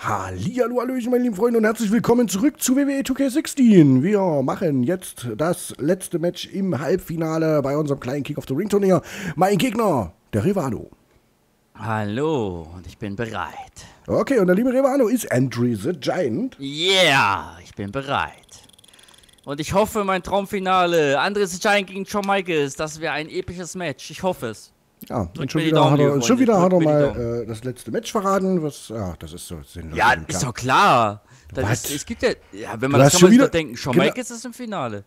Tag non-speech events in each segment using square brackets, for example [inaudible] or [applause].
Hallihallo, Hallöchen, meine lieben Freunde und herzlich willkommen zurück zu WWE 2K16. Wir machen jetzt das letzte Match im Halbfinale bei unserem kleinen Kick of the Ring Turnier. Mein Gegner, der Rivano. Hallo, und ich bin bereit. Okay, und der liebe Rivano ist Andre the Giant. Yeah, ich bin bereit. Und ich hoffe, mein Traumfinale, Andre the Giant gegen Shawn Michaels, das wäre ein episches Match. Ich hoffe es. Ja, und schon wieder hat er, schon wieder hat er mal äh, das letzte Match verraten. Was, ja, das ist so sinnlos. Ja, ist doch klar. Das ist, es gibt ja, ja, wenn Du man das hast kann schon wieder- denken, Shawn Genau. Michaels ist im Finale.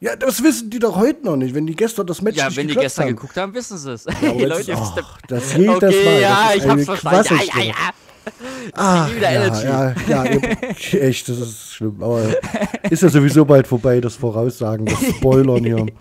Ja, das wissen die doch heute noch nicht, wenn die gestern das Match Ja, wenn die gestern haben. geguckt haben, wissen sie es. Ja, Hey, [laughs] Leute, oh, doch- das jedes okay, Mal. ja, das ich hab's verstanden. Ja, ja, ja. Wieder ja, ja, ja, echt, das ist schlimm. Aber [laughs] ist ja sowieso bald vorbei, das Voraussagen, das Spoilern hier. [laughs]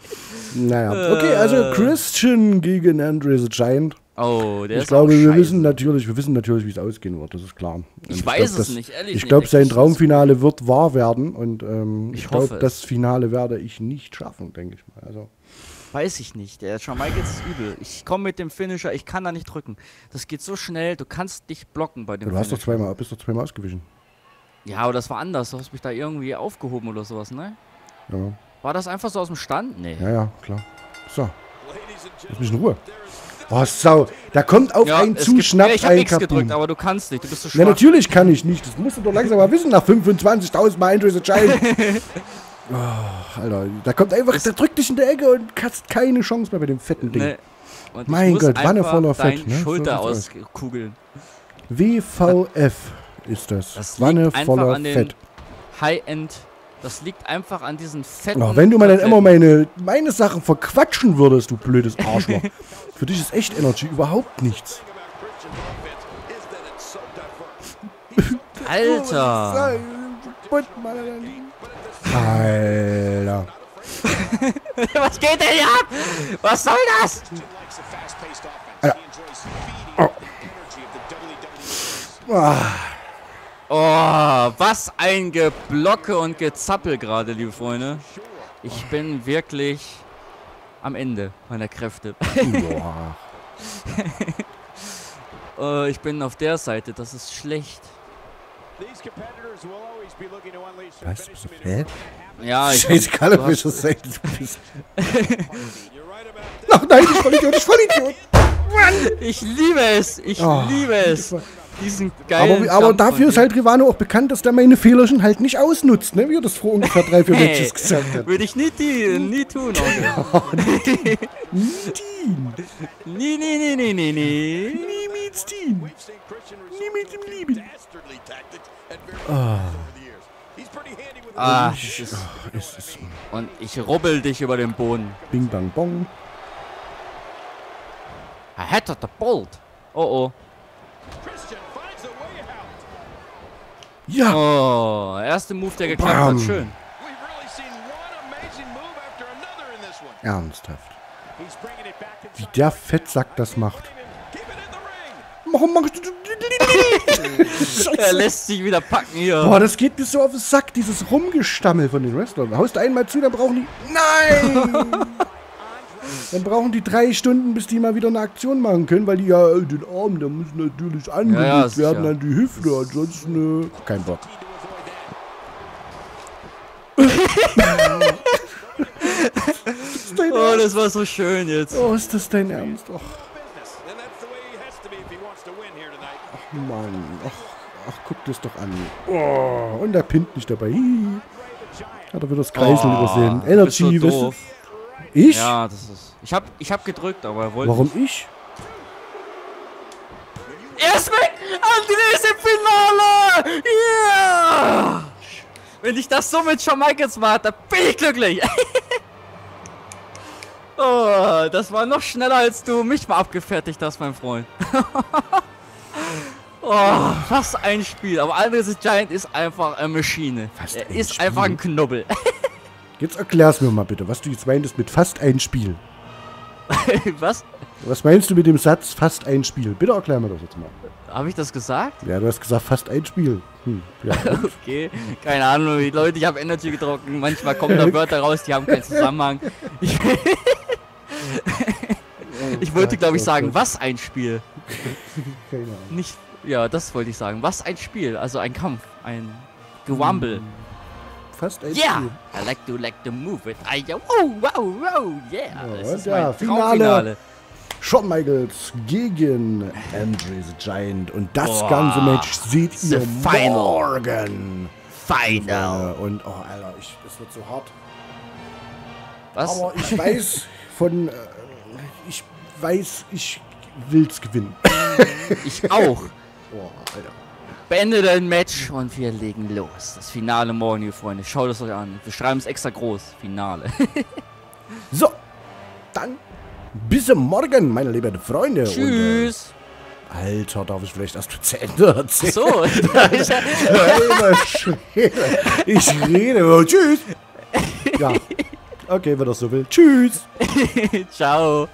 Naja, okay, also Christian gegen Andre the Giant. Oh, der Ich ist glaube, auch wir wissen natürlich, wir wissen natürlich, wie es ausgehen wird, das ist klar. Und Ich glaub, weiß es das- nicht, ehrlich Ich glaube, sein. Traumfinale wird wahr werden und ähm, Ich ich glaube, das Finale werde ich nicht schaffen, denke ich mal. Also, Weiß ich nicht. Der Shawn Michaels ist übel. Ich komme mit dem Finisher, ich kann da nicht drücken. Das geht so schnell, du kannst nicht blocken bei dem du hast doch Finisher. zweimal, bist doch zweimal ausgewichen. Ja, aber das war anders. Du hast mich da irgendwie aufgehoben oder sowas, ne? Ja, War das einfach so aus dem Stand? Nee. ja, ja klar. So, lass mich in Ruhe. Oh, Sau, da kommt auf einen es zu, schnappt ja, ich hab einen nichts Kappen. gedrückt, aber du kannst nicht. Du bist so schwach. Ja, natürlich kann ich nicht. Das musst du doch langsam mal wissen nach 25.000 Mal Andre the Giant. oh, Alter, da kommt einfach, der drückt dich in der Ecke und hast keine Chance mehr bei dem fetten Ding. Ne. Und Mein Gott, Wanne voller Fett, ne? So Schulter sieht's auskugeln. WVF ist das. Das Wanne voller an den Fett. High-End. Das liegt einfach an diesen fetten. Oh, wenn du mal dann immer meine, meine Sachen verquatschen würdest, du blödes Arschloch. [laughs] Für dich ist echt Energy überhaupt nichts. Alter! Alter. [laughs] Was geht denn hier ab? Was soll das? Ah, Oh, was ein Geblocke und Gezappel gerade, liebe Freunde. Ich bin wirklich am Ende meiner Kräfte. boah. [laughs] Äh, ich bin auf der Seite, das ist schlecht. Was? Hä? Ja, ich hast- welcher Seite du bist. Ach nein, ich Vollidiot, ich Vollidiot. Ich liebe es, ich Oh, liebe es. Diesen geilen Aber, aber dafür ist halt Rivano auch bekannt, dass der meine Fehlerchen halt nicht ausnutzt, ne? wie er das vor ungefähr drei, vier [laughs] dir. Matches gesagt hat. Würde ich nie, die, nie tun, Onkel. [laughs] Dean. [laughs] nie, nie, nie, nie, nie, nie. Nie meets Dean. Nie mit dem Lieben. Ah, das ist, Es ist und ich rubbel dich über den Boden. Bing Bang Bong. I had the bolt. Oh oh. Ja, Oh, erste Move, der geklappt Bam. hat. Schön. ernsthaft. Wie der Fettsack das macht. Warum machst [laughs] du... Er lässt sich wieder packen hier. Boah, das geht mir so auf den Sack, dieses Rumgestammel von den Wrestlern. Haust du einmal zu, dann brauchen die... Nein! [laughs] dann brauchen die drei Stunden, bis die mal wieder eine Aktion machen können, weil die ja äh, den Arm, der muss natürlich angelegt ja, sicher. werden an die Hüfte, ansonsten... Äh, kein Bock. [laughs] Oh, das war so schön jetzt. Oh, ist das dein Ernst? Och, Mann. Ach, ach, guck das doch an. Oh, und der pinnt nicht dabei. Hat er wieder das Kreisel Oh, übersehen. Energy, so weißt. Ich? Ja, das ist. Ich hab, ich hab gedrückt, aber er wollte. Warum ich? Er ist weg! André ist im Finale! Yeah! Wenn ich das so mit Shawn Michaels mache, dann bin ich glücklich. [laughs] oh, das war noch schneller, als du mich mal abgefertigt hast, mein Freund. [laughs] oh, was ein Spiel. Aber André the Giant ist einfach eine Maschine. Fast er ein ist Spiel. einfach ein Knubbel. [laughs] Jetzt erklär's mir mal bitte, was du jetzt meintest mit fast ein Spiel. [laughs] was? Was meinst du mit dem Satz fast ein Spiel? Bitte erklär mir das jetzt mal. Habe ich das gesagt? Ja, du hast gesagt fast ein Spiel. Hm, ja. [laughs] Okay, keine Ahnung, Leute, ich habe Energy getroffen. Manchmal kommen da Wörter raus, die haben keinen Zusammenhang. Ich, [laughs] ich wollte, glaube ich, sagen, was ein Spiel. Keine Ahnung. Nicht Ja, das wollte ich sagen. Was ein Spiel, also ein Kampf, ein Gewumble. Fast ein Yeah. I like to like to move it. I, wow, wow, wow, yeah. Ja, das ist ja, Finale. Shawn Michaels gegen Andre the Giant. Und das Boah. ganze Match seht ihr final. morgen. Final. Und, oh, Alter, ich, es wird so hart. Was? Aber ich weiß von, äh, ich weiß, ich will's gewinnen. Ich auch. [laughs] Oh, Alter. Beende dein Match und wir legen los. Das Finale morgen, liebe Freunde. Schaut es euch an. Wir schreiben es extra groß. Finale. [laughs] So, dann bis morgen, meine lieben Freunde. Tschüss. Und, äh, Alter, darf ich vielleicht erst zu Ende erzählen? so. [laughs] Ich rede. Tschüss. Ja. Okay, wenn das so will. Tschüss. [laughs] Ciao.